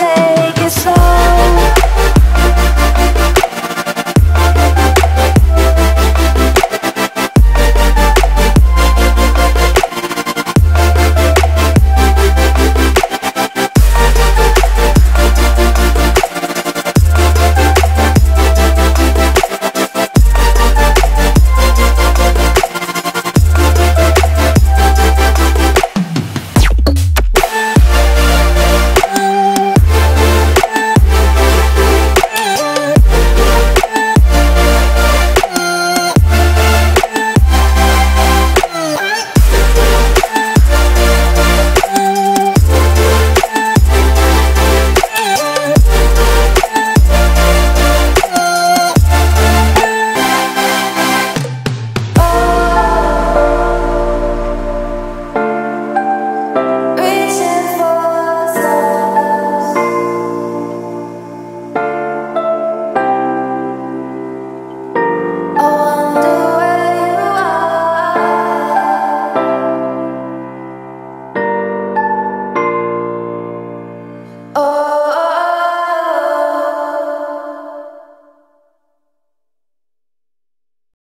say.